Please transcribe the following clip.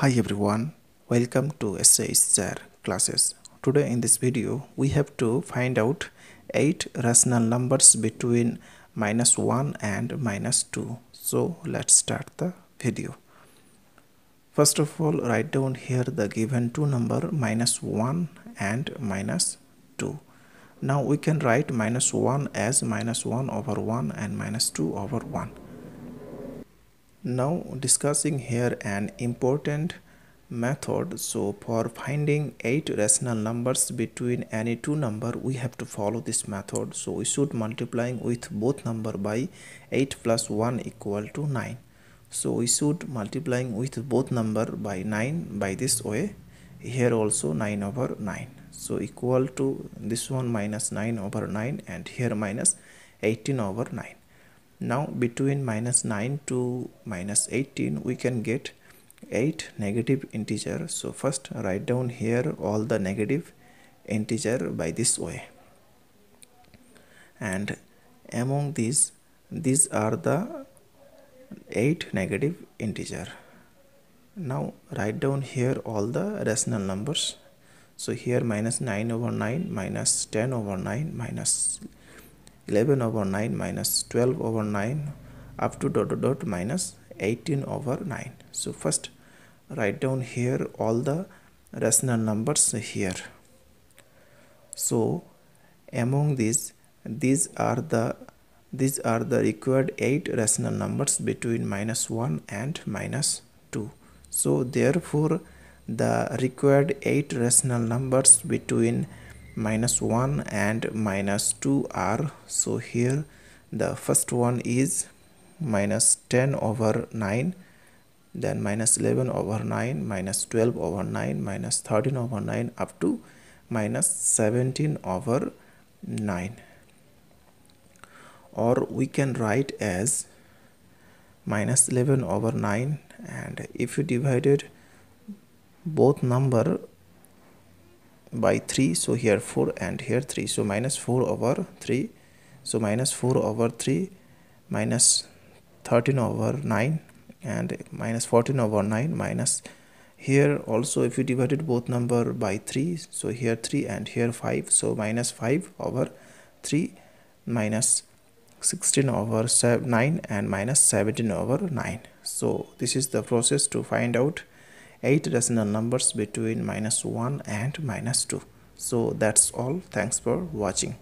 Hi everyone, welcome to SH Sir classes. Today in this video we have to find out 8 rational numbers between minus 1 and minus 2. So let's start the video. First of all write down here the given two number minus 1 and minus 2. Now we can write minus 1 as minus 1 over 1 and minus 2 over 1 now discussing here an important method. So for finding eight rational numbers between any two number we have to follow this method. So we should multiplying with both number by 8 plus 1 equal to 9 so we should multiplying with both number by 9 by this way. Here also 9 over 9 so equal to this one minus 9 over 9 and here minus 18 over 9 now between minus 9 to minus 18 we can get 8 negative integer. So first write down here all the negative integer by this way. And among these these are the 8 negative integer. Now write down here all the rational numbers. So here minus 9 over 9 minus 10 over 9 minus 11 over 9 minus 12 over 9 up to dot dot dot minus 18 over 9 so first write down here all the rational numbers here. So among these these are the these are the required 8 rational numbers between minus 1 and minus 2 so therefore the required 8 rational numbers between minus 1 and minus 2 are so here the first one is minus 10 over 9 then minus 11 over 9 minus 12 over 9 minus 13 over 9 up to minus 17 over 9 or we can write as minus 11 over 9 and if you divided both number by 3 so here 4 and here 3 so minus 4 over 3 so minus 4 over 3 minus 13 over 9 and minus 14 over 9 minus here also if you divided both number by 3 so here 3 and here 5 so minus 5 over 3 minus 16 over 9 and minus 17 over 9 so this is the process to find out 8 rational numbers between minus 1 and minus 2 so that's all. Thanks for watching